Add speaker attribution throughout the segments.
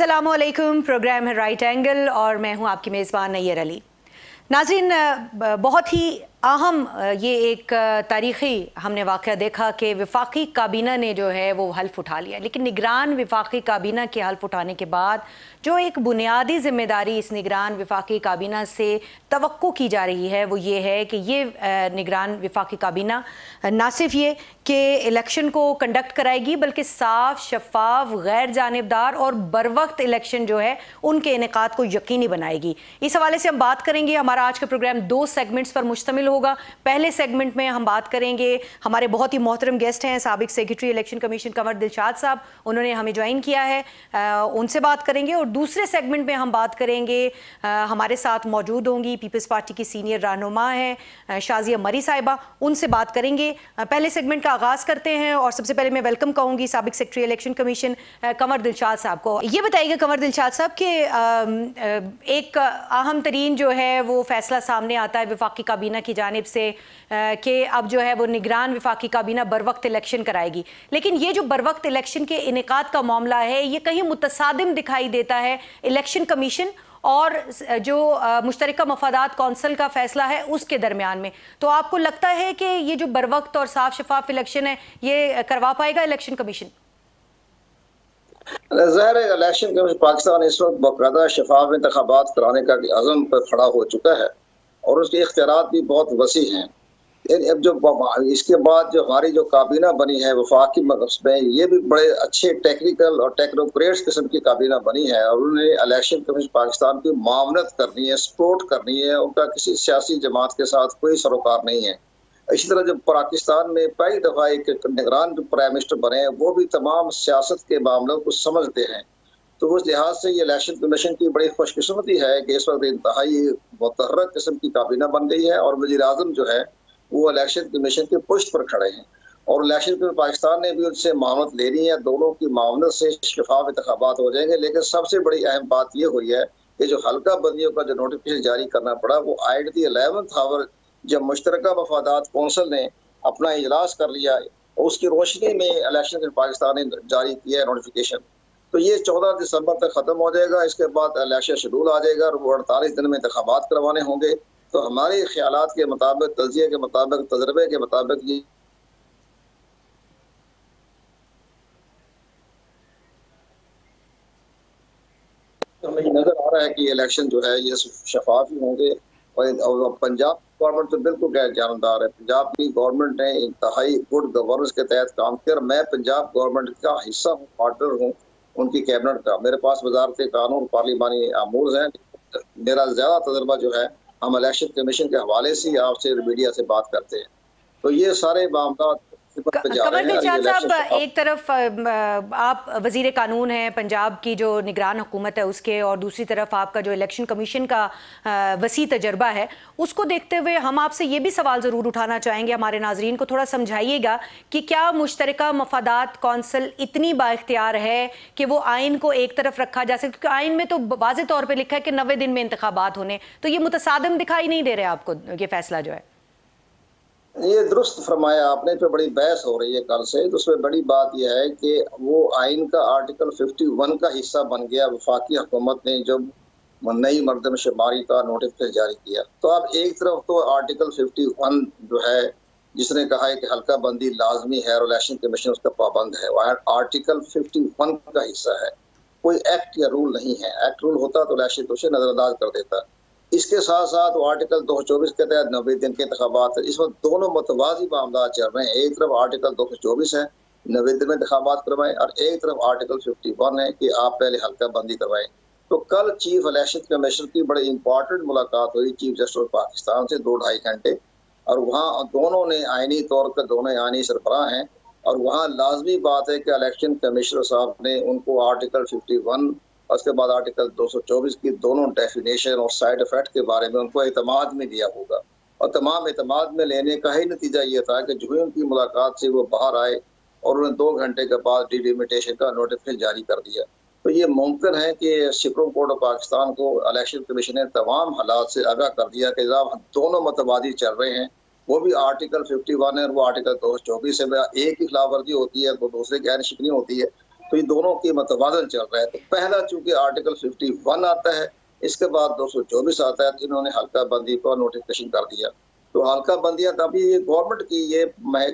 Speaker 1: Aslam program है right angle और मैं हूँ आपकी मेज़बान नैयर अली। नाजिन बहुत ही अहम ये एक तारीख़ी हमने वाक़ देखा कि विफाकी काबीना ने जो है वो हल्फ उठा लिया। लेकिन निगरान विफाकी काबीना के हल्फ उठाने के बाद जो एक बुनियादी ज़िम्मेदारी इस निगरान विफाकी काबीना से तो की जा रही है, वो ये है कि ये निगरान विफाकी काबीना ना सिर्फ़ ये कि इलेक्शन को कंडक्ट कराएगी, बल्कि साफ़, शफाफ गैर जानबदार और बर वक्त इलेक्शन जो है उनके इनका को यकीनी बनाएगी। इस हवाले से हम बात करेंगे, हमारा आज का प्रोग्राम दो सेगमेंट्स पर मुश्तमिल होगा। पहले सेगमेंट में हम बात करेंगे। हमारे बहुत ही मोहतरम गेस्ट हैं, सबक secretary election commission Kanwar Dilshad साहब। उन्होंने हमें ज्वाइन किया है। उनसे बात करेंगे और दूसरे सेगमेंट में हम बात करेंगे। हमारे साथ मौजूद होंगी पीपल्स पार्टी की सीनियर रहनुमा हैं शाजिया मरी साहिबा। उनसे बात करेंगे। पहले सेगमेंट का आगाज़ करते हैं और सबसे पहले मैं वेलकम कहूँगी सबक secretary election commission Kanwar Dilshad साहब को। ये बताइएगा कंवर दिलशाद साहब कि एक अहम तरीन जो है, वो फैसला सामने आता है, विफाकी काबीना की जानब से कि अब जो है वो निगरान विफाकी काबीना बर वक्त इलेक्शन कराएगी। लेकिन ये जो बर वक्त इलेक्शन के इनका का मामला है, ये कहीं मुतसादिम दिखाई देता है इलेक्शन कमीशन और जो मुश्तर मफादात कौंसल का फैसला है उसके दरमियान में। तो आपको लगता है कि ये जो बर वक्त और साफ़ शफाफ इलेक्शन है, ये करवा पाएगा इलेक्शन कमीशन?
Speaker 2: ज़ाहिर इलेक्शन कमीशन पाकिस्तान इस वक्त बाकायदा शफाफ इंतबात कराने का अज़म पर खड़ा हो चुका है। और उसके इख्तियार भी बहुत वसी हैं। अब जो इसके बाद जो हमारी जो काबीना बनी है, वफाकी में, ये भी बड़े अच्छे टेक्निकल और टेक्नोक्रेट्स किस्म की काबीना बनी है और उन्हें इलेक्शन कमीशन पाकिस्तान की मामनत करनी है सपोर्ट करनी है, उनका किसी सियासी जमात के साथ कोई सरोकार नहीं है। इसी तरह जब पाकिस्तान में पहली दफ़ा एक निगरान जो प्राइम मिनिस्टर बने, वो भी तमाम सियासत के मामलों को समझते हैं। तो उस लिहाज से ये इलेक्शन कमीशन की बड़ी खुशकिस्मती है कि इस वक्त इंतहाई मुतहरक किस्म की काबीना बन गई है और वजी अजम जो है, वो इलेक्शन कमीशन के पुष्ट पर खड़े हैं। और इलेक्शन कमीशन पाकिस्तान ने भी उनसे मामलत लेनी है। दोनों की मामलत से शफाफ इंतबात हो जाएँगे, लेकिन सबसे बड़ी अहम बात यह हुई है कि जो हल्का बंदियों का जो नोटिफिकेशन जारी करना पड़ा, वो आई डी एलेवंथ आवर जब मुश्तर मफादात कौंसल ने अपना इजलास कर लिया, उसकी रोशनी में इलेक्शन पाकिस्तान ने जारी किया है नोटिफिकेशन तो ये चौदह दिसंबर तक खत्म हो जाएगा। इसके बाद इलेक्शन शेड्यूल आ जाएगा और वो अड़तालीस दिन में इंतबात करवाने होंगे। तो हमारे ख्याल के मुताबिक तजिए के मुताबिक, तजर्बे के मुताबिक ये हमें नज़र आ रहा है कि इलेक्शन जो है ये शफाफ ही होंगे और पंजाब गवर्नमेंट तो बिल्कुल गैर जानदार है। पंजाब की गवर्नमेंट ने इंतहाई गुड गवर्नेंस के तहत काम किया मैं पंजाब गवर्नमेंट का हिस्सा हूँ, पार्टनर हूँ। उनकी कैबिनेट का। मेरे पास वजारत कानून, पार्लिमानी अमूर है। मेरा ज़्यादा तजर्बा जो है, हम इलेक्शन कमीशन के हवाले से आपसे मीडिया से बात करते हैं। तो ये सारे मामला
Speaker 1: कमर साहब एक तरफ़ आप वज़ीर कानून हैं पंजाब की जो निगरान हुकूमत है उसके और दूसरी तरफ़ आपका जो इलेक्शन कमीशन का वसी तजर्बा है उसको देखते हुए हम आपसे ये भी सवाल ज़रूर उठाना चाहेंगे। हमारे नाजरीन को थोड़ा समझाइएगा कि क्या मुश्तर मफादात कौंसल इतनी बाख्तियार है कि वो आइन को एक तरफ़ रखा जा सके? क्योंकि आइन में तो वाज तौर पर लिखा है कि नबे दिन में इंतबात होने। तो ये मुतसादम दिखाई नहीं दे रहे आपको ये फैसला जो है?
Speaker 2: ये दुरुस्त फरमाया आपने, पे बड़ी बहस हो रही है कल से। तो उसमें बड़ी बात यह है कि वो आइन का आर्टिकल 51 का हिस्सा बन गया वफाकी हुकूमत ने जब नई मरदम शुमारी का नोटिफिकेशन जारी किया। तो अब एक तरफ़ तो आर्टिकल 51 जो है, जिसने कहा है कि हल्का बंदी लाजमी है और इलेक्शन कमीशन उसका पाबंद है, वह आर्टिकल 51 का हिस्सा है। कोई एक्ट या रूल नहीं है। एक्ट रूल होता तो इलेक्शन कमीशन नजरअंदाज कर देता। इसके साथ साथ वो आर्टिकल चौबीस के तहत नब्बे दिन के इंतबात इस वक्त दोनों मतवाजी मामला चल रहे हैं। एक तरफ़ आर्टिकल दो सौ चौबीस है, नब्बे दिन में इंतबात करवाएँ और एक तरफ़ आर्टिकल फिफ्टी वन है कि आप पहले हल्का बंदी करवाएँ। तो कल चीफ इलेक्शन कमीशन की बड़ी इंपॉर्टेंट मुलाकात हुई चीफ जस्टिस ऑफ़ पाकिस्तान से दो ढाई घंटे। और वहाँ दोनों ने आइनी तौर पर, दोनों आइनी सरबराह हैं। और वहाँ लाजमी बात है कि इलेक्शन कमिश्नर साहब ने उनको आर्टिकल फिफ्टी वन उसके बाद आर्टिकल 224 की दोनों डेफिनेशन और साइड इफ़ेक्ट के बारे में उनको अतमाद में लिया होगा। और तमाम अतमाद में लेने का ही नतीजा ये था कि जो ही उनकी मुलाकात से वो बाहर आए और उन्हें दो घंटे के बाद डिलिमिटेशन का नोटिफिकेशन जारी कर दिया। तो ये मुमकिन है कि सुप्रीम कोर्ट ऑफ़ पाकिस्तान को इलेक्शन कमीशन ने तमाम हालात से आगाह कर दिया कि जनाब दोनों मतवादी चल रहे हैं। वो भी आर्टिकल 51 है और वो आर्टिकल दो सौ चौबीस है। एक ही खिलाफ वर्जी होती है वो दूसरे की शिकनी होती है। तो ये दोनों के मतवाजन चल रहा है। तो पहला चूँकि आर्टिकल 51 आता है इसके बाद 224 आता है तो इन्होंने हल्का बंदी को नोटिफिकेशन कर दिया। तो हल्का बंदियाँ तभी ये गवर्नमेंट की ये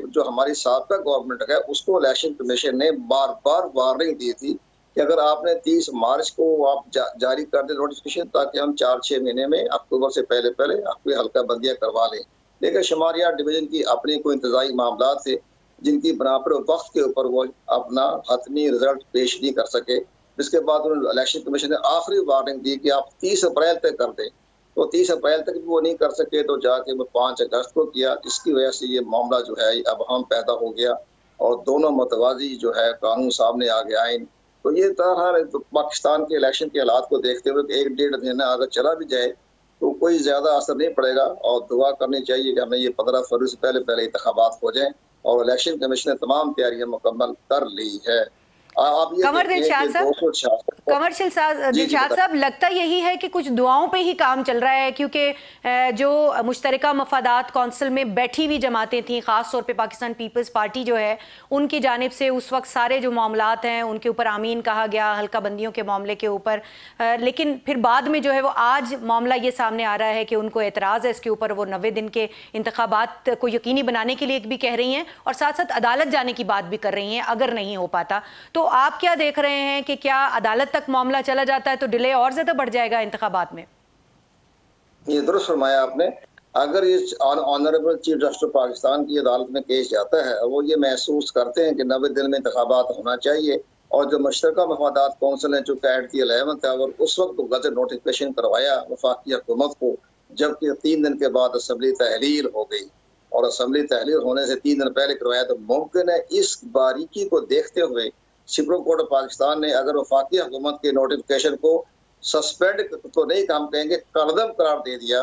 Speaker 2: जो हमारी सबका गवर्नमेंट है उसको इलेक्शन कमीशन ने बार बार वार्निंग दी थी कि अगर आपने 30 मार्च को आप जा, जारी कर दे नोटिफिकेशन ताकि हम चार छह महीने में अक्टूबर से पहले पहले आपकी हल्का बंदियाँ करवा लें। लेकिन शुमारिया डिवीज़न की अपनी कोई इंतजाई मामला थे जिनकी बना पर वक्त के ऊपर वो अपना हतमी रिज़ल्ट पेश नहीं कर सके। जिसके बाद उन्होंने इलेक्शन कमीशन ने आखिरी वार्निंग दी कि आप तीस अप्रैल तक कर दें। तो तीस अप्रैल तक भी वो नहीं कर सके तो जाके वो पाँच अगस्त को किया। जिसकी वजह से ये मामला जो है अब हम पैदा हो गया और दोनों मतवाजी जो है, कानून सामने आ गया आइन तो ये तरह तो पाकिस्तान के इलेक्शन के हालात को देखते हुए एक डेढ़ महीना अगर चला भी जाए तो कोई ज़्यादा असर नहीं पड़ेगा और दुआ करनी चाहिए कि हमें ये पंद्रह फरवरी से पहले पहले इंतबात हो जाए। और इलेक्शन कमीशन ने तमाम तैयारियाँ मुकम्मल कर ली है।
Speaker 1: कमर दिलशाद साहब कमर्शियल दिलशाद साहब लगता यही है कि कुछ दुआओं पे ही काम चल रहा है क्योंकि जो मुश्तरक मफादात कौंसिल में बैठी हुई जमातें थी ख़ास तौर पे पाकिस्तान पीपल्स पार्टी जो है उनकी जानब से उस वक्त सारे जो मामला हैं उनके ऊपर आमीन कहा गया हल्का बंदियों के मामले के ऊपर। लेकिन फिर बाद में जो है वो आज मामला ये सामने आ रहा है कि उनको एतराज़ है इसके ऊपर वो नबे दिन के इंतबात को यकीनी बनाने के लिए भी कह रही हैं और साथ साथ अदालत जाने की बात भी कर रही हैं अगर नहीं हो पाता। तो आप क्या देख रहे हैं कि क्या अदालत तक मामला चला जाता है तो डिले और ज़्यादा बढ़ जाएगा इंतबात में?
Speaker 2: ये दुरुस्त फरमाया आपने। अगर ये ऑनरेबल चीफ जस्टिस पाकिस्तान की अदालत में केस जाता है, वो ये महसूस करते हैं कि नबे दिन में इंतबात होना चाहिए और जो मशरका मफादात कौंसिल है, जो कैट की अलेवंथ है, और उस वक्त गजट नोटिफिकेशन करवाया वफाकी हुकूमत को, जबकि तीन दिन के बाद असम्बली तहलील हो गई। और असम्बली तहलील होने से तीन दिन पहले करवाया तो मुमकिन है, इस बारीकी को देखते हुए सुप्रीम कोर्ट ऑफ़ पाकिस्तान ने अगर वफाकी हुकूमत के नोटिफिकेशन को सस्पेंड तो नहीं काम कहेंगे, कलदम करार दे दिया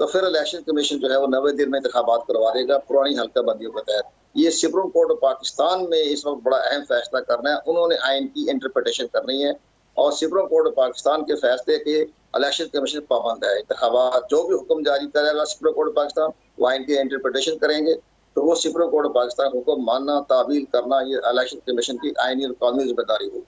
Speaker 2: तो फिर इलेक्शन कमीशन जो है वो नबे दिन में इंतबात करवा देगा पुरानी हल्का बंदियों के तहत। ये सुप्रीम कोर्ट ऑफ़ पाकिस्तान में इस वक्त बड़ा अहम फैसला करना है। उन्होंने आइन की इंटरप्रटेशन करनी है और सुप्रीम कोर्ट ऑफ़ पाकिस्तान के फैसले के इलेक्शन कमीशन पाबंद है। इंतबात जो भी हुक्म जारी करेगा सुप्रीम कोर्ट ऑफ़ पाकिस्तान, वो आइन की इंटरप्रटेशन करेंगे। तो वो सुप्रीम कोर्ट पाकिस्तान को मानना, ताबील करना, ये इलेक्शन कमीशन की आईनी और कानूनी ज़िम्मेदारी होगी।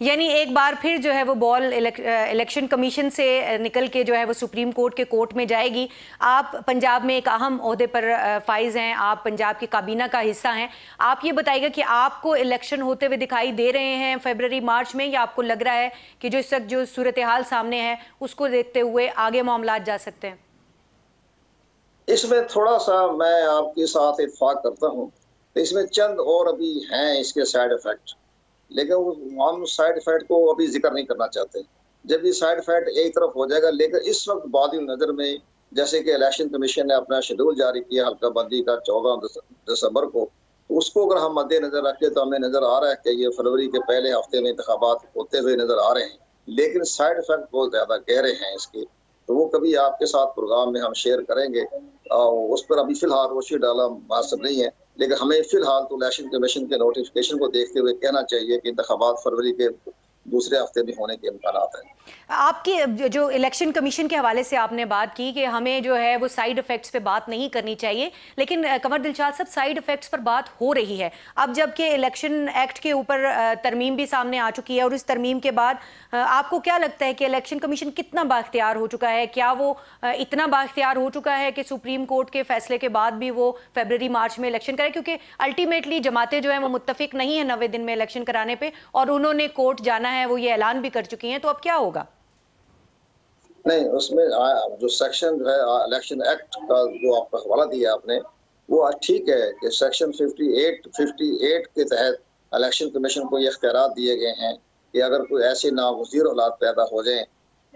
Speaker 1: यानी एक बार फिर जो है वो बॉल इलेक्शन कमीशन से निकल के जो है वो सुप्रीम कोर्ट के कोर्ट में जाएगी। आप पंजाब में एक अहम अहदे पर फाइज हैं, आप पंजाब की काबीना का हिस्सा हैं। आप ये बताइएगा कि आपको इलेक्शन होते हुए दिखाई दे रहे हैं फरवरी, मार्च में, या आपको लग रहा है कि जो इस वक्त जो सूरत हाल सामने है, उसको देखते हुए आगे मामला जा सकते हैं?
Speaker 2: इसमें थोड़ा सा मैं आपके साथ इतफाक करता हूँ। इसमें चंद और अभी हैं इसके साइड इफ़ेक्ट लेकिन हम साइड इफ़ेक्ट को अभी ज़िक्र नहीं करना चाहते। जब ये साइड इफ़ेक्ट एक तरफ़ हो जाएगा, लेकिन इस वक्त बाद नज़र में, जैसे कि इलेक्शन कमीशन ने अपना शेड्यूल जारी किया हल्का बंदी का चौदह दिसंबर को, उसको अगर हम मद्देनजर रखें तो हमें नज़र आ रहा है कि ये फरवरी के पहले हफ़्ते में इंतबात होते हुए नज़र आ रहे हैं। लेकिन साइड इफ़ेक्ट बहुत ज़्यादा गहरे हैं इसके। तो वो कभी आपके साथ प्रोग्राम में हम शेयर करेंगे। उस पर अभी फ़िलहाल रोशनी डाला मासब नहीं है। लेकिन हमें फ़िलहाल तो इलेक्शन कमीशन के नोटिफिकेशन को देखते हुए कहना चाहिए कि इंतबात फरवरी के दूसरे हफ़्ते में होने के इम्कान हैं।
Speaker 1: आपकी, जो इलेक्शन कमीशन के हवाले से आपने बात की कि हमें जो है वो साइड इफ़ेक्ट्स पे बात नहीं करनी चाहिए, लेकिन कंवर दिलशाद साहब, साइड इफ़ेक्ट्स पर बात हो रही है। अब जबकि इलेक्शन एक्ट के ऊपर तरमीम भी सामने आ चुकी है और इस तरमीम के बाद आपको क्या लगता है कि इलेक्शन कमीशन कितना बाख्तियार हो चुका है? क्या वो इतना बाख्तियार हो चुका है कि सुप्रीम कोर्ट के फैसले के बाद भी वो फेबररी मार्च में इलेक्शन करे? क्योंकि अल्टीमेटली जमातें जो है वो मुतफिक नहीं है नवे दिन में इलेक्शन कराने पर और उन्होंने कोर्ट जाना है वो ये ऐलान भी कर चुकी हैं तो अब क्या होगा?
Speaker 2: नहीं, उसमें जो सेक्शन जो है इलेक्शन एक्ट का जो आपका हवाला दिया आपने, वो ठीक है कि सेक्शन 58 58 के तहत इलेक्शन कमीशन को ये अख्तियार दिए गए हैं कि अगर कोई ऐसे नागजीर हालात पैदा हो जाए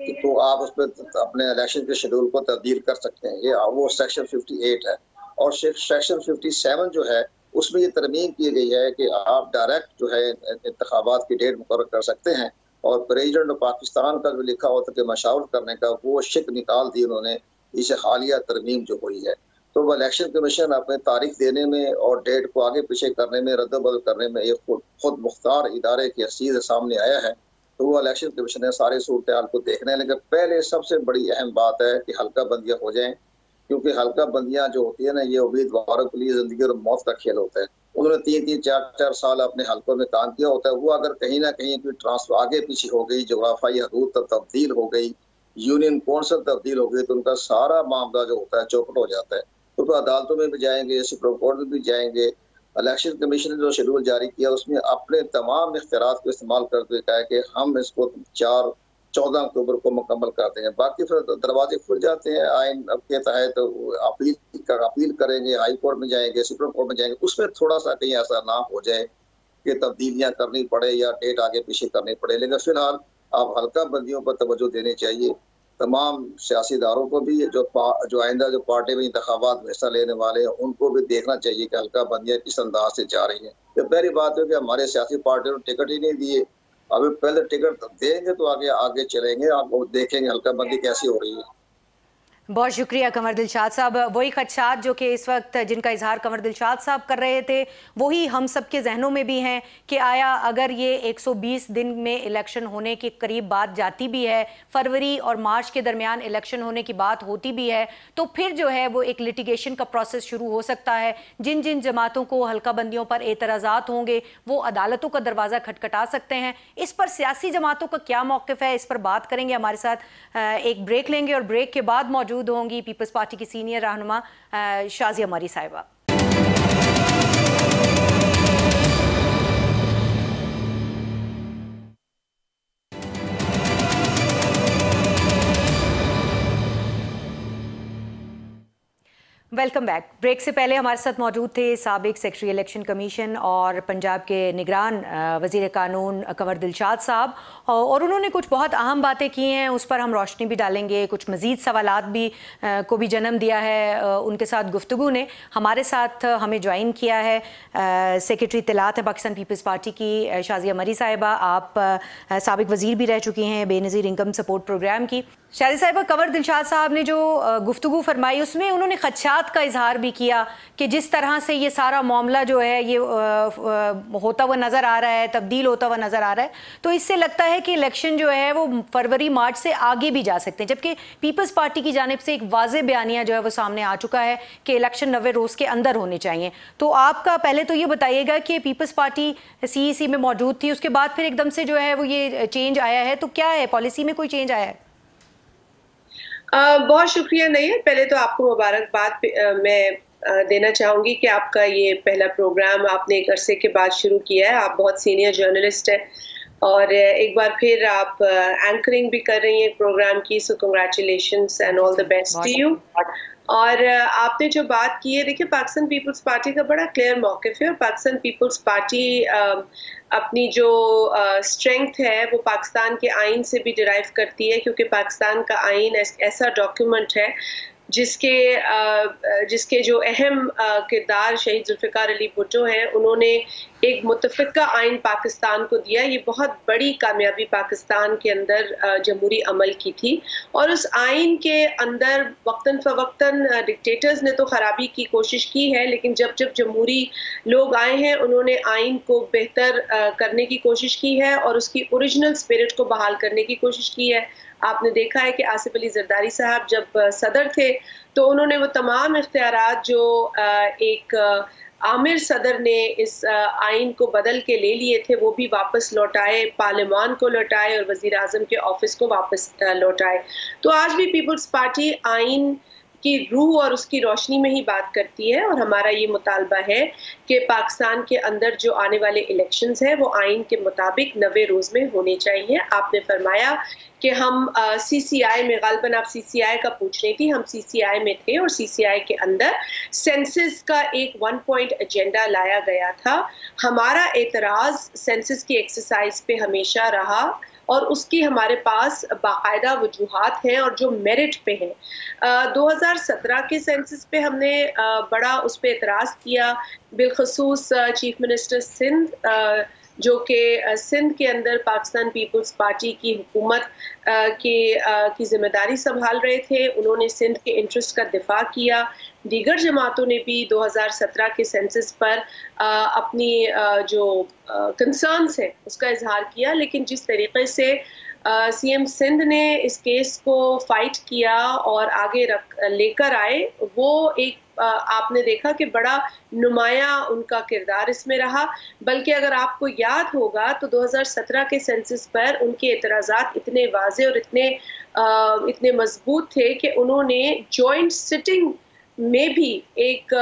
Speaker 2: तो आप उस पर अपने इलेक्शन के शेड्यूल को तब्दील कर सकते हैं। ये, वो सेक्शन 58 है। और सेक्शन 57 जो है उसमें ये तरमीम की गई है कि आप डायरेक्ट जो है इंतबात की डेट मुकर कर सकते हैं और प्रेजिडेंट ऑफ़ पाकिस्तान का जो लिखा होता कि मशावर करने का, वो शिक निकाल दी उन्होंने, इसे हालिया तरमीम जो हुई है। तो वह इलेक्शन कमीशन अपने तारीख देने में और डेट को आगे पीछे करने में, रद्दबदल करने में एक खुद खुद मुख्तार इदारे की हसीद सामने आया है। तो वो इलेक्शन कमीशन ने सारे सूरत को देखने लेकिन पहले सबसे बड़ी अहम बात है कि हल्का बंदियाँ हो जाएँ। क्योंकि हल्का बंदियाँ जो होती है ना ये उम्मीदवारों के लिए ज़िंदगी और मौत का खेल होता है। उन्होंने तीन तीन चार चार साल अपने हल्कों में काम किया होता है। वो अगर कहीं ना कहीं कोई ट्रांसफ़र आगे पीछे हो गई जोग्राफाई हदूद तब्दील हो गई यूनियन कौंसल तब्दील हो गई तो उनका सारा मामला जो होता है चौपट हो जाता है। तो, तो अदालतों में भी जाएँगे सुप्रीम कोर्ट में भी जाएँगे इलेक्शन कमीशन ने जो शेड्यूल जारी किया उसमें अपने तमाम इख्तियार को इस्तेमाल करते हुए कहा कि हम इसको चार चौदह अक्टूबर को मुकम्मल कर देंगे बाकी फिर दरवाजे खुल जाते हैं। आइन के तहत तो अपील अपील करेंगे, हाई कोर्ट में जाएँगे, सुप्रीम कोर्ट में जाएँगे। उसमें थोड़ा सा कहीं ऐसा ना हो जाए कि तब्दीलियाँ करनी पड़े या डेट आगे पीछे करनी पड़े। लेकिन फ़िलहाल आप हल्का बंदियों पर तवज्जो देनी चाहिए। तमाम सियासी इदारों को भी, जो जो आइंदा, जो पार्टी में इंतबात में हिस्सा लेने वाले हैं, उनको भी देखना चाहिए कि हल्का बंदियाँ किस अंदाज से जा रही हैं। तो पहली बात है कि हमारे सियासी पार्टियों ने टिकट ही नहीं दिए। अभी पहले टिकट देंगे तो आगे आगे चलेंगे, आप देखेंगे हल्का बंदी कैसी हो रही है।
Speaker 1: बहुत शुक्रिया कंवर दिलशाद साहब। वही खदशात जो कि इस वक्त जिनका इजहार कंवर दिलशाद साहब कर रहे थे, वही हम सब के जहनों में भी हैं कि आया अगर ये 120 दिन में इलेक्शन होने के करीब बात जाती भी है, फरवरी और मार्च के दरमियान इलेक्शन होने की बात होती भी है तो फिर जो है वो एक लिटिगेशन का प्रोसेस शुरू हो सकता है। जिन जिन जमातों को हल्का बंदियों पर एतराज़ात होंगे, वो अदालतों का दरवाज़ा खटखटा सकते हैं। इस पर सियासी जमातों का क्या मौक़ है, इस पर बात करेंगे। हमारे साथ एक ब्रेक लेंगे और ब्रेक के बाद मौजूद मौजूद होंगी पीपल्स पार्टी की सीनियर रहनुमा शाजिया मरी साहिबा। वेलकम बैक ब्रेक से पहले हमारे साथ मौजूद थे सबक सेक्रेटरी इलेक्शन कमीशन और पंजाब के निगरान वज़ीर कानून कंवर दिलशाद साहब और उन्होंने कुछ बहुत अहम बातें की हैं। उस पर हम रोशनी भी डालेंगे, कुछ मज़ीद सवाल भी को भी जन्म दिया है उनके साथ गुफ्तु ने। हमारे साथ हमें ज्वाइन किया है सेक्रेटरी तलात है पाकिस्तान पीपल्स पार्टी की शाजिया मरी साहिबा। आप सबक वज़ीर भी रह चुकी हैं बेनज़ीर इनकम सपोर्ट प्रोग्राम की। शाजी साहिबा, कंवर दिलशाद साहब ने जो गुफ्तु फरमाई, उसमें उन्होंने खदशात का इजहार भी किया कि जिस तरह से ये सारा मामला जो है ये होता हुआ नज़र आ रहा है, तब्दील होता हुआ नज़र आ रहा है तो इससे लगता है कि इलेक्शन जो है वो फरवरी, मार्च से आगे भी जा सकते हैं, जबकि पीपल्स पार्टी की जानब से एक वाज बयानिया जो है वो सामने आ चुका है कि इलेक्शन नवे रोज़ के अंदर होने चाहिए। तो आपका पहले तो ये बताइएगा कि पीपल्स पार्टी सी में मौजूद थी, उसके बाद फिर एकदम से जो है वो ये चेंज आया है तो क्या है, पॉलिसी में कोई चेंज आया है?
Speaker 3: बहुत शुक्रिया नहीं पहले तो आपको मुबारकबाद मैं देना चाहूँगी कि आपका ये पहला प्रोग्राम आपने एक अरसे के बाद शुरू किया है। आप बहुत सीनियर जर्नलिस्ट है और एक बार फिर आप एंकरिंग भी कर रही हैं प्रोग्राम की। So congratulation and all the best to you और आपने जो बात की है, देखिए पाकिस्तान पीपल्स पार्टी का बड़ा क्लियर मौकफ है और पाकिस्तान पीपल्स पार्टी अपनी जो स्ट्रेंथ है, वो पाकिस्तान के आइन से भी डिराइव करती है, क्योंकि पाकिस्तान का आइन ऐसा डॉक्यूमेंट है जिसके जिसके जो अहम किरदार शहीद जुल्फ़िकार अली भुट्टो हैं, उन्होंने एक मुतफ़ा आइन पाकिस्तान को दिया। ये बहुत बड़ी कामयाबी पाकिस्तान के अंदर जमहूरी अमल की थी। और उस आइन के अंदर वक्ता फ़वक्ता डिक्टेटर्स ने तो ख़राबी की कोशिश की है, लेकिन जब जब जमहूरी लोग आए हैं, उन्होंने आइन को बेहतर करने की कोशिश की है और उसकी ओरिजिनल स्पिरिट को बहाल करने की कोशिश की है। आपने देखा है कि आसिफ अली जरदारी साहब जब सदर थे तो उन्होंने वो तमाम इख्तियार जो एक आमिर सदर ने इस आइन को बदल के ले लिए थे, वो भी वापस लौटाए पार्लियामान को लौटाए और वज़ीर अजम के ऑफ़िस को वापस लौटाए। तो आज भी पीपल्स पार्टी आइन की रूह और उसकी रोशनी में ही बात करती है और हमारा ये मुतालबा है कि पाकिस्तान के अंदर जो आने वाले इलेक्शंस हैं, वो आइन के मुताबिक नवे रोज़ में होने चाहिए। आपने फरमाया कि हम सी सी आई में गालबन आप सी सी आई का पूछ रही थी हम सी सी आई में थे और सी सी आई के अंदर सेंसिस का एक वन पॉइंट एजेंडा लाया गया था। हमारा एतराज़ सेंसिस की एक्सरसाइज पे हमेशा रहा और उसकी हमारे पास बाकायदा वजूहत हैं और जो मेरिट पे हैं। दो हज़ार सत्रह के सेंसस पे हमने बड़ा उस पर एतराज़ किया। बिलखसूस चीफ मिनिस्टर सिंध जो कि सिंध के अंदर पाकिस्तान पीपल्स पार्टी की हुकूमत के की ज़िम्मेदारी संभाल रहे थे। उन्होंने सिंध के इंटरेस्ट का दिफा किया। दीगर जमातों ने भी 2017 के सेंसस पर अपनी जो कंसर्न्स है, उसका इजहार किया। लेकिन जिस तरीके से सीएम सिंध ने इस केस को फाइट किया और आगे रख, लेकर आए, वो एक आपने देखा कि बड़ा नुमाया उनका किरदार इसमें रहा। बल्कि अगर आपको याद होगा तो 2017 के सेंसिस पर उनके एतराजा इतने वाजे और इतने इतने मज़बूत थे कि उन्होंने जॉइंट सिटिंग में भी एक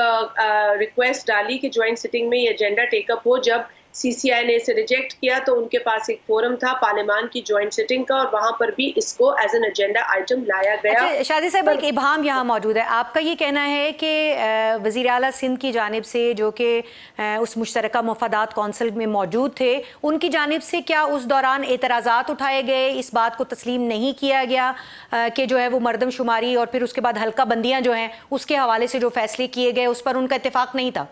Speaker 3: रिक्वेस्ट डाली कि ज्वाइंट सिटिंग में ये एजेंडा टेकअप हो। जब सीसीआई ने इसे रिजेक्ट किया तो उनके पास एक फोरम था पार्लियामान की ज्वाइंट सिटिंग का और वहाँ पर भी इसको एज एन एजेंडा आइटम लाया गया।
Speaker 1: अच्छा, शादी साहब एक इबाम यहाँ मौजूद है। आपका ये कहना है कि वज़ीर अला सिंध की जानब से जो कि उस मुश्तर मफादात कौंसिल में मौजूद थे उनकी जानब से क्या उस दौरान एतराज़ा उठाए गए? इस बात को तस्लीम नहीं किया गया कि जो है वो मरदमशुमारी और फिर उसके बाद हल्का बंदियाँ जो हैं उसके हवाले से जो फैसले किए गए उस पर उनका इतफाक़ नहीं था?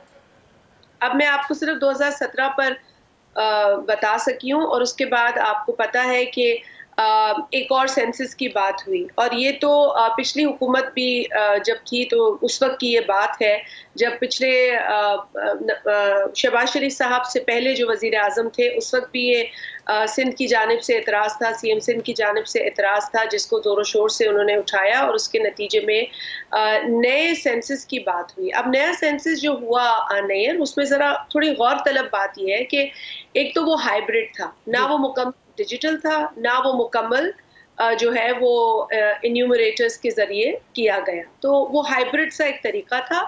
Speaker 3: अब मैं आपको सिर्फ़ 2017 पर बता सकी हूँ और उसके बाद आपको पता है कि एक और सेंसस की बात हुई। और ये तो पिछली हुकूमत भी जब थी तो उस वक्त की ये बात है जब पिछले शहबाज शरीफ साहब से पहले जो वज़ीर अजम थे उस वक्त भी ये सिंध की जानब से एतराज़ था सी एम सिंध की जानब से एतराज़ था जिसको ज़ोर शोर से उन्होंने उठाया और उसके नतीजे में नए सेंसस की बात हुई। अब नया सेंसस जो हुआ नयर उसमें ज़रा थोड़ी गौर तलब बात यह है कि एक तो वो हाइब्रिड था ना वो मुकम्मल डिजिटल था, ना वो मुकम्मल जो है वो इन्यूमरेटर्स के ज़रिए किया गया। तो वो हाइब्रिड सा एक तरीका था,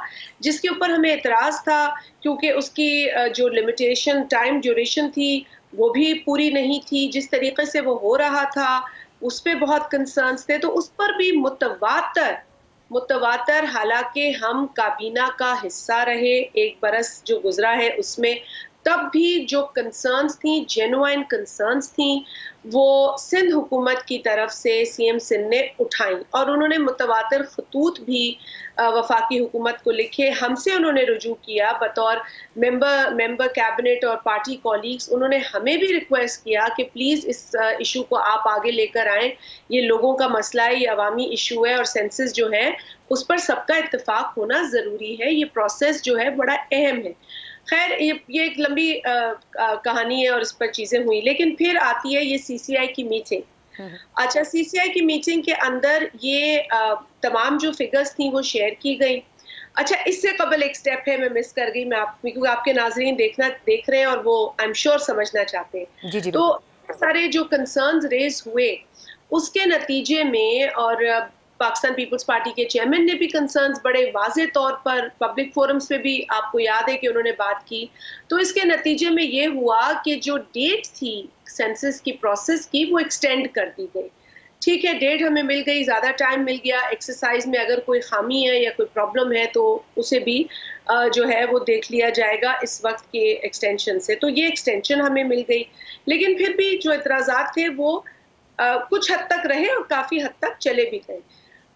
Speaker 3: जिसके ऊपर हमें एतराज़ था, क्योंकि उसकी जो लिमिटेशन टाइम ड्यूरेशन थी, वो भी पूरी नहीं थी। जिस तरीके से वो हो रहा था, उस पर बहुत कंसर्न्स थे। तो उस पर भी मुतवातर मुतवातर हालाँकि हम काबीना का हिस्सा रहे, एक बरस जो गुजरा है, उसमें तब भी जो कंसर्न्स थी जेनुइन कंसर्न्स थी, वो सिंध हुकूमत की तरफ़ से सीएम सिंध ने उठाई और उन्होंने मुतवातर खतूत भी वफाकी हुकूमत को लिखे। हमसे उन्होंने रुजू किया, बतौर मेंबर मेंबर कैबिनेट और पार्टी कॉलीग्स उन्होंने हमें भी रिक्वेस्ट किया कि प्लीज़ इस इशू को आप आगे लेकर आएँ। ये लोगों का मसला है, ये अवामी इशू है और सेंसस जो है, उस पर सबका इतफाक़ होना ज़रूरी है। ये प्रोसेस जो है, बड़ा अहम है। खैर ये ये एक लंबी कहानी है और इस पर चीज़ें हुई लेकिन फिर आती है ये सीसीआई की मीटिंग हम्म। अच्छा सीसीआई की मीटिंग के अंदर ये आ, तमाम जो फिगर्स थी वो शेयर की गई. अच्छा इससे कबल एक स्टेप है मैं मिस कर गई मैं आप क्योंकि आपके नाजरीन देखना देख रहे हैं और वो आई एम श्योर समझना चाहते हैं. जी जी तो सारे जो कंसर्न्स रेज हुए उसके नतीजे में और पाकिस्तान पीपल्स पार्टी के चेयरमैन ने भी कंसर्न्स बड़े वाजे तौर पर पब्लिक फोरम्स पे भी आपको याद है कि उन्होंने बात की। तो इसके नतीजे में ये हुआ कि जो डेट थी सेंसस की प्रोसेस की, वो एक्सटेंड कर दी गई। ठीक है डेट हमें मिल गई, ज़्यादा टाइम मिल गया। एक्सरसाइज में अगर कोई खामी है या कोई प्रॉब्लम है तो उसे भी जो है वो देख लिया जाएगा इस वक्त के एक्सटेंशन से। तो ये एक्सटेंशन हमें मिल गई। लेकिन फिर भी जो एतराज़ा थे, वो कुछ हद तक रहे और काफ़ी हद तक चले भी गए।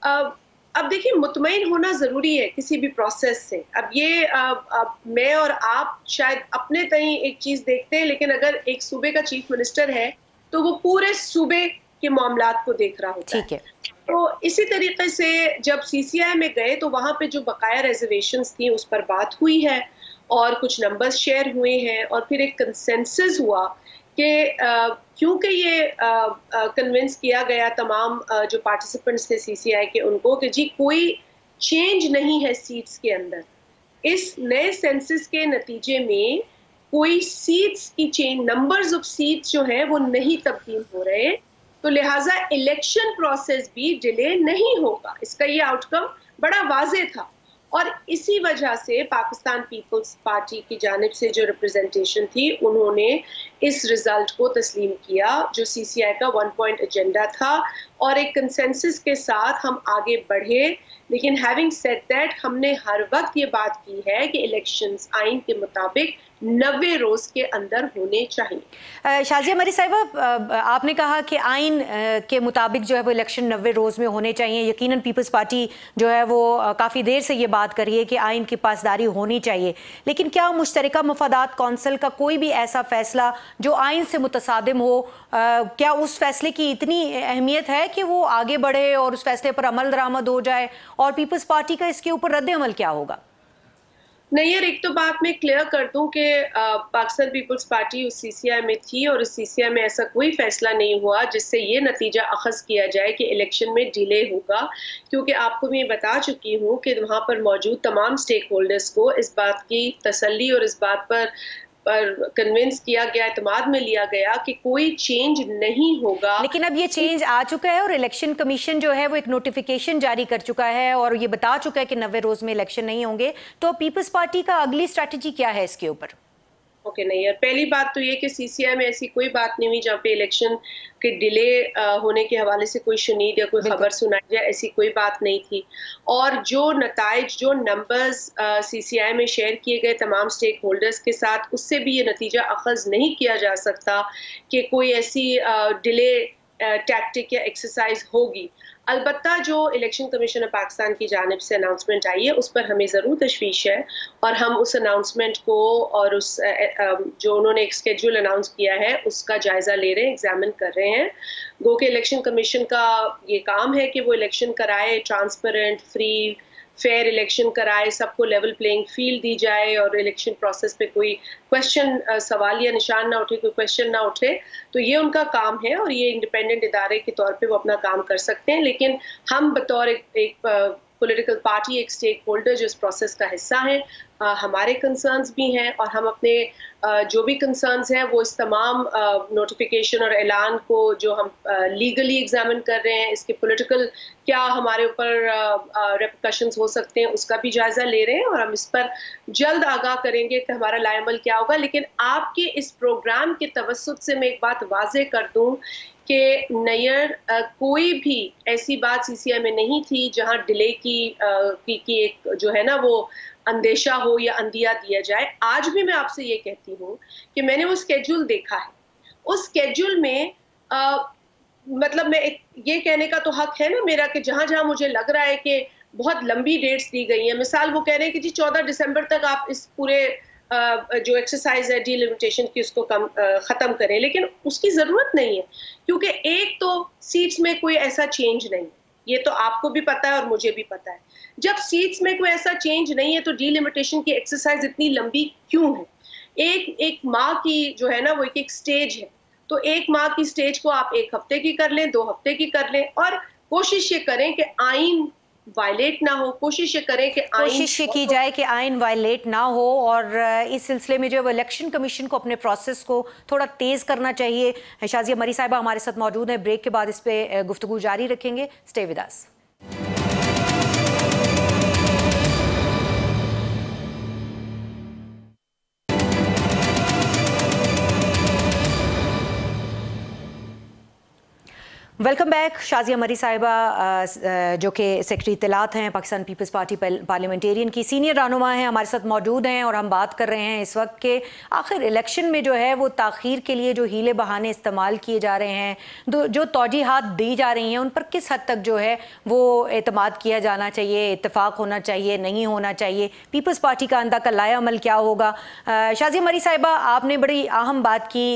Speaker 3: अब देखिए मुतमिन होना ज़रूरी है किसी भी प्रोसेस से। अब ये अब, अब मैं और आप शायद अपने तई एक चीज़ देखते हैं लेकिन अगर एक सूबे का चीफ मिनिस्टर है तो वो पूरे सूबे के मामला को देख रहा होता
Speaker 1: है।
Speaker 3: तो इसी तरीके से जब सीसीआई में गए तो वहाँ पे जो बकाया रिजर्वेशन थी उस पर बात हुई है और कुछ नंबर्स शेयर हुए हैं और फिर एक कंसेंसस हुआ कि क्योंकि ये कन्विंस किया गया तमाम आ, जो पार्टिसिपेंट्स थे सीसीआई के उनको कि जी कोई चेंज नहीं है सीट्स के अंदर। इस नए सेंसस के नतीजे में कोई सीट्स की चेंज नंबर्स ऑफ़ सीट्स जो है वो नहीं तब्दील हो रहे तो लिहाजा इलेक्शन प्रोसेस भी डिले नहीं होगा इसका ये आउटकम बड़ा वाजे था। और इसी वजह से पाकिस्तान पीपल्स पार्टी की जानब से जो रिप्रेजेंटेशन थी, उन्होंने इस रिज़ल्ट को तस्लीम किया, जो सीसीआई का वन पॉइंट एजेंडा था। और एक कंसेंसस के साथ हम आगे बढ़े। लेकिन हैविंग सेट दैट हमने हर वक्त ये बात की है कि इलेक्शंस आइन के मुताबिक नब्बे रोज के अंदर होने चाहिए।
Speaker 1: शाजिया मरी साहिबा आपने कहा कि आइन के मुताबिक जो है वो इलेक्शन नब्बे रोज में होने चाहिए। यकीनन पीपल्स पार्टी जो है वो काफ़ी देर से ये बात करी है कि आइन की पासदारी होनी चाहिए। लेकिन क्या मुश्तरका मफादात कौंसिल का कोई भी ऐसा फैसला जो आइन से मुतसादम हो क्या उस फैसले की इतनी अहमियत है कि वो आगे बढ़े और उस फैसले पर अमल दरामद हो जाए? और पीपल्स पार्टी का इसके ऊपर रद्द अमल क्या होगा?
Speaker 3: नहीं यार, एक तो बात मैं क्लियर कर दूँ कि पाकिस्तान पीपल्स पार्टी उस सीसीआई में थी और उस सीसीआई में ऐसा कोई फैसला नहीं हुआ जिससे ये नतीजा अखज किया जाए कि इलेक्शन में डिले होगा। क्योंकि आपको मैं बता चुकी हूँ कि वहाँ पर मौजूद तमाम स्टेक होल्डर्स को इस बात की तसली और इस बात पर पर कन्विंस किया गया एतमाद में लिया गया कि कोई चेंज नहीं होगा।
Speaker 1: लेकिन अब ये चेंज आ चुका है और इलेक्शन कमीशन जो है वो एक नोटिफिकेशन जारी कर चुका है और ये बता चुका है कि नब्बे रोज में इलेक्शन नहीं होंगे। तो पीपल्स पार्टी का अगली स्ट्रैटेजी क्या है इसके ऊपर?
Speaker 3: ओके नहीं यार। पहली बात तो ये कि सीसीआई में ऐसी कोई बात नहीं हुई जहाँ पे इलेक्शन के डिले होने के हवाले से कोई शुनीद या कोई खबर सुनाई जाए ऐसी कोई बात नहीं थी। और जो नतज जो नंबर्स सीसीआई में शेयर किए गए तमाम स्टेक होल्डर्स के साथ उससे भी ये नतीजा अखज नहीं किया जा सकता कि कोई ऐसी डिले टैक्टिक या एक्सरसाइज होगी। अलबत्ता जो इलेक्शन कमीशन ऑफ़ पाकिस्तान की जानब से अनाउंसमेंट आई है, उस पर हमें ज़रूर तशवीश है और हम उस अनाउंसमेंट को और उस जो उन्होंने एक स्केड्यूल अनाउंस किया है, उसका जायज़ा ले रहे हैं एग्जामिन कर रहे हैं। गो के इलेक्शन कमीशन का ये काम है कि वो इलेक्शन कराए ट्रांसपेरेंट फ्री फेयर इलेक्शन कराए सबको लेवल प्लेइंग फ़ील्ड दी जाए और इलेक्शन प्रोसेस पे कोई क्वेश्चन सवाल या निशान ना उठे कोई क्वेश्चन ना उठे तो ये उनका काम है और ये इंडिपेंडेंट इदारे के तौर पे वो अपना काम कर सकते हैं। लेकिन हम बतौर एक, एक पॉलिटिकल पार्टी एक स्टेक होल्डर जो इस प्रोसेस का हिस्सा है आ, हमारे कंसर्न्स भी हैं और हम अपने आ, जो भी कंसर्न्स हैं वो इस तमाम नोटिफिकेशन और ऐलान को जो हम लीगली एग्जामिन कर रहे हैं इसके पॉलिटिकल क्या हमारे ऊपर रेपोकशंस हो सकते हैं उसका भी जायज़ा ले रहे हैं और हम इस पर जल्द आगाह करेंगे कि हमारा लाइमल क्या होगा। लेकिन आपके इस प्रोग्राम के तवसत से मैं एक बात वाजे कर दूँ कि नैयर कोई भी ऐसी बात सीसीआई में नहीं थी जहाँ डिले की, की की एक जो है ना वो अंदेशा हो या अंदिया दिया जाए। आज भी मैं आपसे ये कहती हूँ कि मैंने वो स्केड्यूल देखा है। उस स्केड्यूल में आ, मतलब मैं एक ये कहने का तो हक है ना मेरा कि जहाँ जहाँ मुझे लग रहा है कि बहुत लंबी डेट्स दी गई हैं। मिसाल वो कह रहे हैं कि जी चौदह दिसंबर तक आप इस पूरे जो एक्सरसाइज है डीलिमिटेशन की उसको कम ख़त्म करें। लेकिन उसकी ज़रूरत नहीं है, क्योंकि एक तो सीट्स में कोई ऐसा चेंज नहीं है। ये तो आपको भी पता है और मुझे भी पता है। जब सीट्स में कोई ऐसा चेंज नहीं है तो डीलिमिटेशन की एक्सरसाइज इतनी लंबी क्यों है? एक एक माह की जो है ना, वो एक एक स्टेज है। तो एक माह की स्टेज को आप एक हफ़्ते की कर लें, दो हफ़्ते की कर लें और कोशिश ये करें कि आइन वायलेट ना हो, कोशिश करें कि
Speaker 1: कोशिश ये की जाए कि आइन वायलेट ना हो और इस सिलसिले में जो है इलेक्शन कमीशन को अपने प्रोसेस को थोड़ा तेज़ करना चाहिए। शाजिया मरी साहिबा हमारे साथ मौजूद है। ब्रेक के बाद इस पर गुफ्तु जारी रखेंगे। Stay with us welcome back Shazia Marri साहिबा जो कि सेक्रेटरी इतलात हैं पाकिस्तान पीपल्स पार्टी पार्लियामेंटेरियन की सीनियर रहनुमा हैं, हमारे साथ मौजूद हैं और हम बात कर रहे हैं इस वक्त के आखिर इलेक्शन में जो है वो ताखीर के लिए जो हीले बहाने इस्तेमाल किए जा रहे हैं जो तोजीहत दी जा रही हैं, उन पर किस हद तक जो है वो अतमाद किया जाना चाहिए इतफाक़ होना चाहिए, नहीं होना चाहिए पीपल्स पार्टी का अंदा का लाया अमल क्या होगा? शाजिया मरी साहिबा आपने बड़ी अहम बात की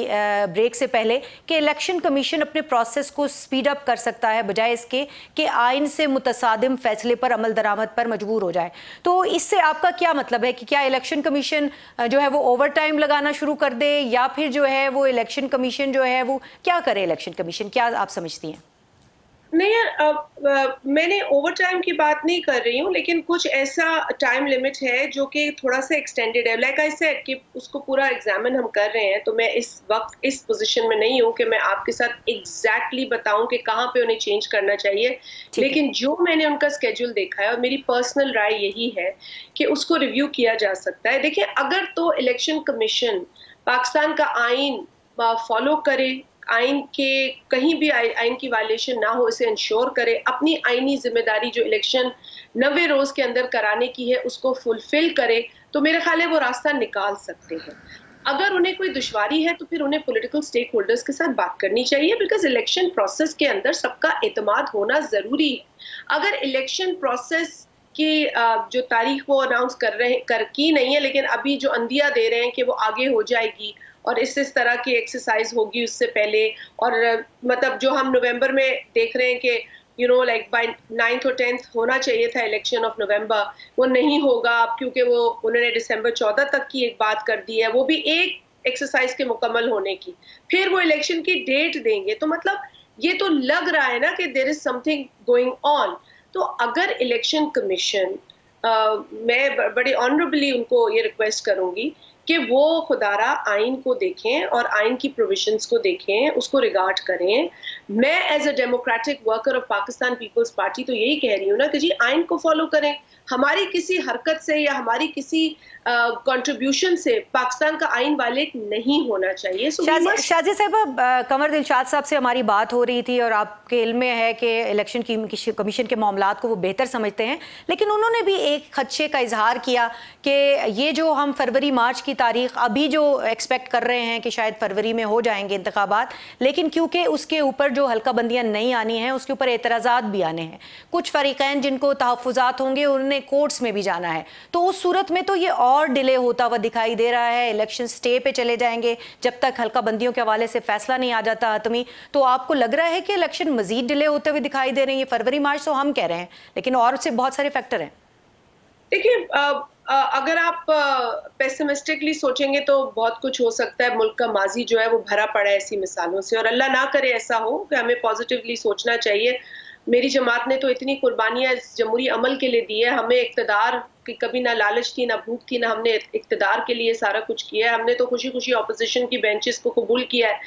Speaker 1: ब्रेक से पहले कि इलेक्शन कमीशन अपने प्रोसेस को स्पीड अप कर सकता है, बजाय इसके कि आइन से मुतसादिम फैसले पर, अमल दरामद पर मजबूर हो जाए। तो इससे आपका क्या मतलब है कि क्या इलेक्शन कमीशन जो है वो ओवर टाइम लगाना शुरू कर दे, या फिर जो है वो इलेक्शन कमीशन जो है वो, क्या करे इलेक्शन कमीशन? क्या आप समझती हैं?
Speaker 3: नहीं यार मैंने ओवर टाइम की बात नहीं कर रही हूँ लेकिन कुछ ऐसा टाइम लिमिट है जो कि थोड़ा सा एक्सटेंडेड है। लाइक आई सेड कि उसको पूरा एग्जामिन हम कर रहे हैं तो मैं इस वक्त इस पोजीशन में नहीं हूँ कि मैं आपके साथ एग्जैक्टली exactly बताऊँ कि कहाँ पे उन्हें चेंज करना चाहिए। लेकिन जो मैंने उनका स्केड्यूल देखा है और मेरी पर्सनल राय यही है कि उसको रिव्यू किया जा सकता है। देखिए अगर तो इलेक्शन कमीशन पाकिस्तान का आइन फॉलो करे आइन के कहीं भी आइन की वायलेशन ना हो इसे इंश्योर करे, अपनी आइनी ज़िम्मेदारी जो इलेक्शन नबे रोज के अंदर कराने की है, उसको फुलफिल करे तो मेरे ख्याल है वो रास्ता निकाल सकते हैं। अगर उन्हें कोई दुश्वारी है तो फिर उन्हें पॉलिटिकल स्टेक होल्डर्स के साथ बात करनी चाहिए बिकॉज़ इलेक्शन प्रोसेस के अंदर सबका एतमाद होना ज़रूरी है। अगर इलेक्शन प्रोसेस की जो तारीख वो अनाउंस कर रहे, कर की नहीं है, लेकिन अभी जो अंदिया दे रहे हैं कि वो आगे हो जाएगी और इस इस तरह की एक्सरसाइज होगी उससे पहले। और मतलब जो हम नवंबर में देख रहे हैं कि you know like by ninth और टेंथ होना चाहिए था इलेक्शन ऑफ़ नवंबर वो नहीं होगा अब क्योंकि वो, उन्होंने दिसंबर चौदह तक की एक बात कर दी है। वो भी एक एक्सरसाइज के मुकम्मल होने की। फिर वो इलेक्शन की डेट देंगे। तो मतलब ये तो लग रहा है ना कि there is something going on तो अगर इलेक्शन कमीशन मैं बड़ी ऑनरेबली उनको ये रिक्वेस्ट करूँगी कि वो खुदारा आइन को देखें और आइन की प्रोविजंस को देखें, उसको रिगार्ड करें। मैं as a democratic worker of Pakistan Peoples Party तो यही कह रही हूँ ना कि जी आइन को फॉलो करें। हमारी किसी हरकत से या हमारी किसी कंट्रीब्यूशन uh, से पाकिस्तान का आइन वायलेट नहीं होना चाहिए।
Speaker 1: शाजी साहब कमर दिलशाद साहब से हमारी बात हो रही थी और आपके इल्म में है कि इलेक्शन की कमीशन के मामला को वो बेहतर समझते हैं। लेकिन उन्होंने भी एक खदशे का इजहार किया कि ये जो हम फरवरी मार्च की तारीख अभी जो एक्सपेक्ट कर रहे हैं कि शायद फरवरी में हो जाएँगे इंतबात लेकिन क्योंकि उसके ऊपर जो हल्का बंदियाँ नहीं आनी हैं, उसके ऊपर एतराज़ा भी आने हैं। कुछ फ़रीक़ैन जिनको तहफ़ात होंगे, उन्हें कोर्ट्स में भी जाना है। तो उस सूरत में तो ये और डिले होता हुआ दिखाई दे रहा है। इलेक्शन स्टे पे चले जाएँगे। जब तक हल्का बंदियों के हवाले से फैसला नहीं आ जाता हतमी तो आपको लग रहा है कि इलेक्शन मजीद डिले होते हुए दिखाई दे रहे हैं? ये फरवरी, मार्च तो हम कह रहे हैं, लेकिन और से बहुत सारे फैक्टर हैं।
Speaker 3: देखिए अगर आप पेसिमिस्टिकली सोचेंगे तो बहुत कुछ हो सकता है। मुल्क का माजी जो है वो भरा पड़ा है ऐसी मिसालों से। और अल्लाह ना करे ऐसा हो कि हमें पॉजिटिवली सोचना चाहिए। मेरी जमात ने तो इतनी कुर्बानियाँ इस जमहूरी अमल के लिए दी है। हमें इकतदार की कभी ना लालच थी ना भूख थी ना हमने इकतदार के लिए सारा कुछ किया है। हमने तो खुशी खुशी अपोजिशन की बेंचेस को कबूल किया है।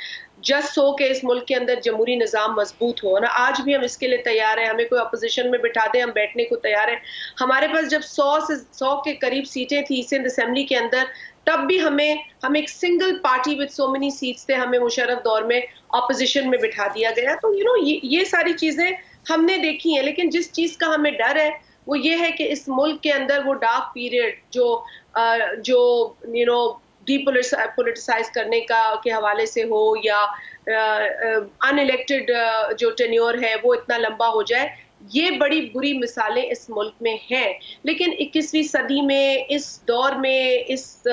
Speaker 3: जस्ट सो के इस मुल्क के अंदर जमहूरी निज़ाम मज़बूत हो ना, आज भी हम इसके लिए तैयार हैं, हमें कोई अपोजिशन में बिठा दें, हम बैठने को तैयार हैं। हमारे पास जब सौ से, सौ के करीब सीटें थी, सिंध असम्बली के अंदर, तब भी हमें, हम एक single party with so many seats थे, हमें मुशरफ दौर में अपोजिशन में बिठा दिया गया। तो यू नो ये ये सारी चीज़ें हमने देखी हैं, लेकिन जिस चीज़ का हमें डर है, वो ये है कि इस मुल्क के अंदर वो डार्क पीरियड जो जो यू नो डीपोलिटिसाइज करने का के हवाले से हो या अनइलेक्टेड जो टेन्योर है, वो इतना लंबा हो जाए ये बड़ी बुरी मिसालें इस मुल्क में हैं। लेकिन 21वीं सदी में, इस दौर में, इस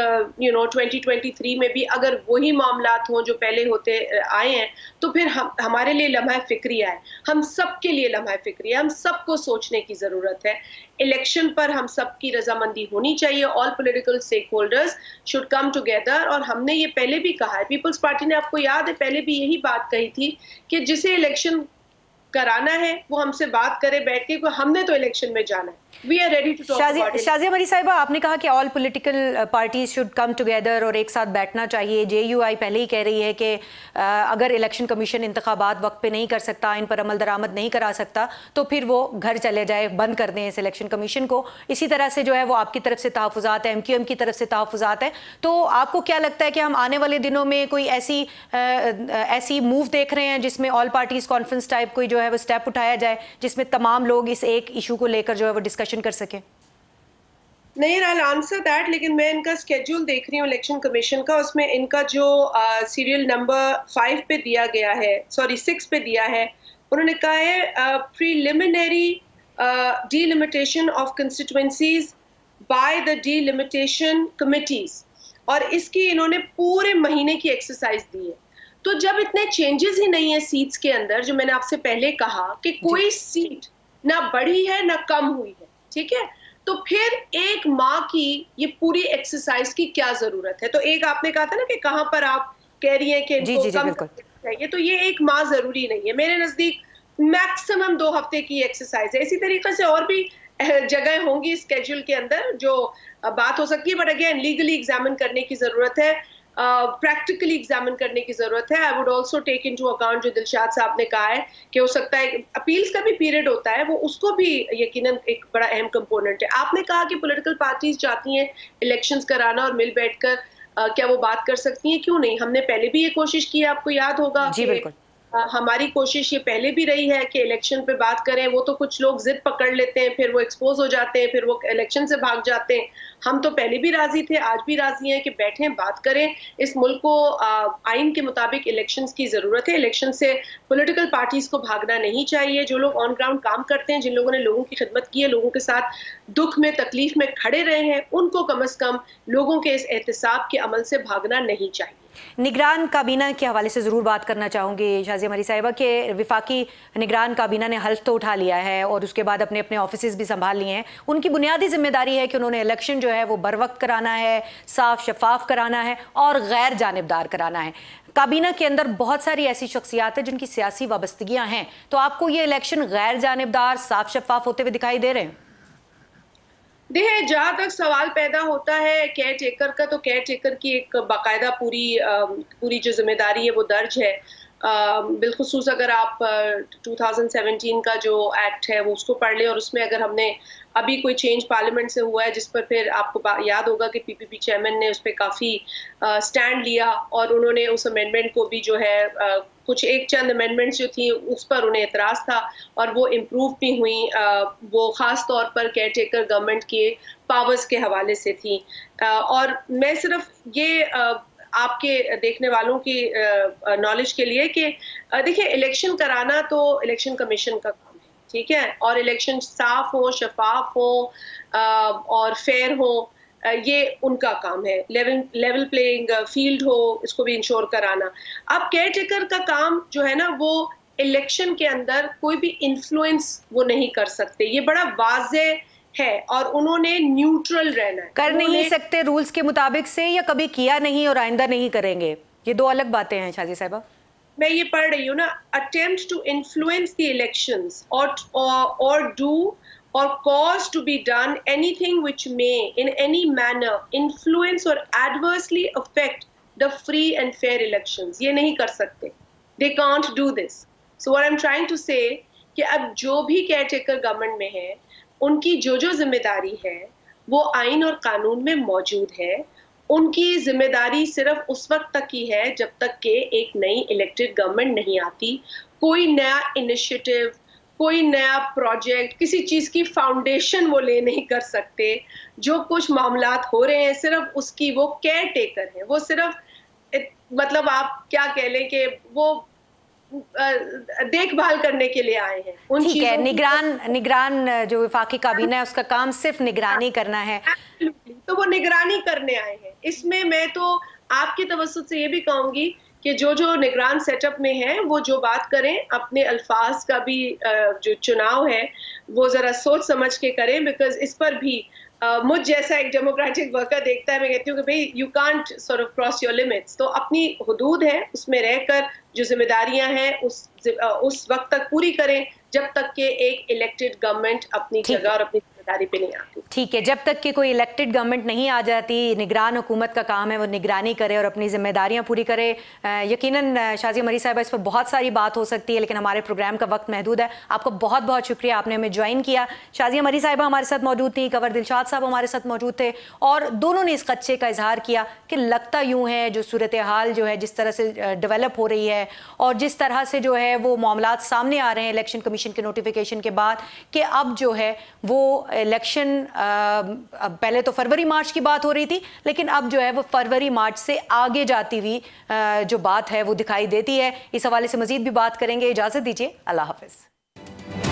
Speaker 3: यू नो 2023 में भी अगर वही मामला हों जो पहले होते आए हैं तो फिर हम, हमारे लिए लम्हा फिक्रिया है। हम सब के लिए लम्हा फिक्रिया हम सबको सोचने की ज़रूरत है। इलेक्शन पर हम सब की रजामंदी होनी चाहिए। All political stakeholders should come together और हमने ये पहले भी कहा है। पीपल्स पार्टी ने आपको याद है, पहले भी यही बात कही थी कि जिसे इलेक्शन कराना है वो हमसे बात करे बैठ के हमने तो इलेक्शन में जाना है।
Speaker 1: शाजिया मरी साहिबा आपने कहा कि all political parties should come together और एक साथ बैठना चाहिए। जे यू आई पहले ही कह रही है कि uh, अगर इलेक्शन कमीशन इंतबात वक्त पे नहीं कर सकता इन पर अमल दरामद नहीं करा सकता तो फिर वो घर चले जाए बंद कर दें इस इलेक्शन कमीशन को। इसी तरह से जो है वो आपकी तरफ़ से तहफ़ात है एम क्यू एम की तरफ़ से तहफ़ात है। तो आपको क्या लगता है कि हम आने वाले दिनों में कोई ऐसी uh, ऐसी मूव देख रहे हैं जिसमें ऑल पार्टीज़ कॉन्फ्रेंस टाइप कोई जो है वो स्टेप उठाया जाए जिसमें तमाम लोग इस एक इशू को लेकर जो है वो डिस्कशन कर सकें।
Speaker 3: नहीं आई आंसर दैट लेकिन मैं इनका स्केड्यूल देख रही हूँ इलेक्शन कमीशन का। उसमें इनका जो सीरियल नंबर फाइव पे दिया गया है सॉरी सिक्स पे दिया है उन्होंने कहा है preliminary delimitation of constituencies by the delimitation committees और इसकी इन्होंने पूरे महीने की एक्सरसाइज दी है। तो जब इतने चेंजेस ही नहीं है सीट्स के अंदर जो मैंने आपसे पहले कहा कि कोई सीट ना बढ़ी है ना कम हुई है ठीक है? तो फिर एक माँ की ये पूरी एक्सरसाइज की क्या ज़रूरत है? तो एक आपने कहा था ना कि कहाँ पर आप कह रही हैं कि इनको जी, जी, कम चाहिए तो ये एक माँ ज़रूरी नहीं है। मेरे नज़दीक मैक्सिमम दो हफ़्ते की एक्सरसाइज है। इसी तरीके से और भी जगह होंगी स्केड्यूल के अंदर जो बात हो सकती है बट अगेन लीगली एग्जामिन करने की ज़रूरत है। प्रैक्टिकली uh, एग्जामिन करने की ज़रूरत है। I would also take into account जो दिलशाद साहब ने कहा है कि हो सकता है अपील्स का भी पीरियड होता है वो उसको भी यकीन एक बड़ा अहम कंपोनेंट है। आपने कहा कि पोलिटिकल पार्टीज़ जाती हैं इलेक्शन कराना और मिल बैठ कर uh, क्या वो बात कर सकती हैं? क्यों नहीं? हमने पहले भी ये कोशिश की है आपको याद होगा
Speaker 1: जी बिल्कुल।
Speaker 3: हमारी कोशिश ये पहले भी रही है कि इलेक्शन पे बात करें, वो तो कुछ लोग जिद पकड़ लेते हैं, फिर वो एक्सपोज हो जाते हैं, फिर वो इलेक्शन से भाग जाते हैं। हम तो पहले भी राज़ी थे, आज भी राज़ी हैं कि बैठें, बात करें। इस मुल्क को आइन के मुताबिक इलेक्शन की ज़रूरत है। इलेक्शन से पॉलिटिकल पार्टीज़ को भागना नहीं चाहिए। जो लोग ऑन ग्राउंड काम करते हैं, जिन लोगों ने लोगों की खिदमत की है, लोगों के साथ दुख में, तकलीफ़ में खड़े रहे हैं, उनको कम अज़ कम लोगों के इस एहतसाब के अमल से भागना नहीं चाहिए।
Speaker 1: निगरान काबीना के हवाले से ज़रूर बात करना चाहूँगी शाजिया मरी साहिबा, के विफाकी निगरान काबीना ने हल्फ तो उठा लिया है और उसके बाद अपने अपने ऑफ़िस भी संभाल लिए हैं। उनकी बुनियादी ज़िम्मेदारी है कि उन्होंने इलेक्शन जो है वो बर वक्त कराना है, साफ़ शफाफ कराना है और गैर जानबदार कराना है। काबीना के अंदर बहुत सारी ऐसी शख्सियात हैं जिनकी सियासी वाबस्तगियाँ हैं। तो आपको ये इलेक्शन गैर जानबदार, साफ़ शफाफ होते हुए दिखाई दे रहे हैं?
Speaker 3: देखिए जहाँ तक सवाल पैदा होता है केयर टेकर का तो केयर टेकर की एक बाकायदा पूरी पूरी जो ज़िम्मेदारी है, वो दर्ज है। बिलखसूस अगर आप 2017 का जो एक्ट है, वो उसको पढ़ लें और उसमें अगर हमने अभी कोई चेंज पार्लियामेंट से हुआ है, जिस पर फिर आपको याद होगा कि पीपीपी चेयरमैन ने उस पर काफ़ी स्टैंड लिया और उन्होंने उस अमेंडमेंट को भी जो है कुछ एक चंद अमेंडमेंट्स जो थी, उस पर उन्हें एतराज़ था और वो इम्प्रूव भी हुई वो ख़ास तौर पर केयर टेकर गवर्नमेंट के पावर्स के हवाले से थी। और मैं सिर्फ़ ये आपके देखने वालों की नॉलेज के लिए कि देखिए इलेक्शन कराना तो इलेक्शन कमीशन का काम है, ठीक है? और इलेक्शन साफ़ हो, शफाफ हो और फेयर हो ये उनका काम है। लेवल लेवल प्लेइंग फ़ील्ड हो, इसको भी इंश्योर कराना। अब केयर टेकर का काम जो है ना, वो इलेक्शन के अंदर कोई भी इन्फ्लुएंस वो नहीं कर सकते। ये बड़ा वाजे है और उन्होंने न्यूट्रल रहना है।
Speaker 1: कर नहीं सकते रूल्स के मुताबिक से या कभी किया नहीं और आइंदा नहीं करेंगे? ये दो अलग बातें हैं शाजी साहबा।
Speaker 3: मैं ये पढ़ रही हूँ ना attempt to influence the election or do or cause to be done anything which may in any manner influence or adversely affect the free and fair election ये नहीं कर सकते। They can't do this so I am trying to say अब जो भी care taker government में है उनकी जो जो ज़िम्मेदारी है, वो आइन और कानून में मौजूद है। उनकी ज़िम्मेदारी सिर्फ़ उस वक्त तक ही है, जब तक के एक नई इलेक्टेड गवर्नमेंट नहीं आती। कोई नया इनिशिएटिव कोई नया प्रोजेक्ट किसी चीज़ की फाउंडेशन वो ले नहीं कर सकते। जो कुछ मामला हो रहे हैं, सिर्फ़ उसकी वो केयर टेकर है। वो सिर्फ़ मतलब आप क्या कह लें कि वो देखभाल करने के लिए आए हैं।
Speaker 1: उन ठीक है निगरान निगरान जो विफाकी काबीना है उसका काम सिर्फ़ निगरानी हाँ, करना है।
Speaker 3: तो वो निगरानी करने आए हैं। इसमें मैं तो आपकी तवसत से ये भी कहूँगी कि जो जो निगरान सेटअप में है वो जो बात करें अपने अल्फाज का भी जो चुनाव है वो जरा सोच समझ के करें बिकॉज़ इस पर भी Uh, मुझ जैसा एक डेमोक्रेटिक वर्कर देखता है मैं कहती हूँ कि भाई you can't sort of cross your limits तो अपनी हदूद है उसमें रहकर जो जिम्मेदारियाँ हैं उस उस वक्त तक पूरी करें जब तक के एक इलेक्टेड गवर्नमेंट अपनी जगह और अपनी ज़िम्मेदारी पे नहीं आती।
Speaker 1: ठीक है, जब तक कि कोई इलेक्टेड गवर्नमेंट नहीं आ जाती, निगरान हुकूमत का काम है, वो निगरानी करे और अपनी जिम्मेदारियाँ पूरी करे यकीनन शाजी मरी साहब, इस पर बहुत सारी बात हो सकती है, लेकिन हमारे प्रोग्राम का वक्त महदूद है। आपको बहुत बहुत शुक्रिया, आपने हमें ज्वाइन किया। शाजिया मरी साहिबा हमारे साथ मौजूद थी, कवर दिलशाद साहब हमारे साथ मौजूद थे, और दोनों ने इस खदशे का इजहार किया कि लगता यूँ है जो सूरत हाल जो है, जिस तरह से डेवलप हो रही है, और जिस तरह से जो है, वो मामला सामने आ रहे हैं इलेक्शन कमीशन के नोटिफिकेशन के बाद, कि अब जो है, वो इलेक्शन पहले तो फरवरी मार्च की बात हो रही थी, लेकिन अब जो है वो फरवरी मार्च से आगे जाती हुई जो बात है वो दिखाई देती है। इस हवाले से मजीद भी बात करेंगे। इजाज़त दीजिए। अल्लाह हाफिज़।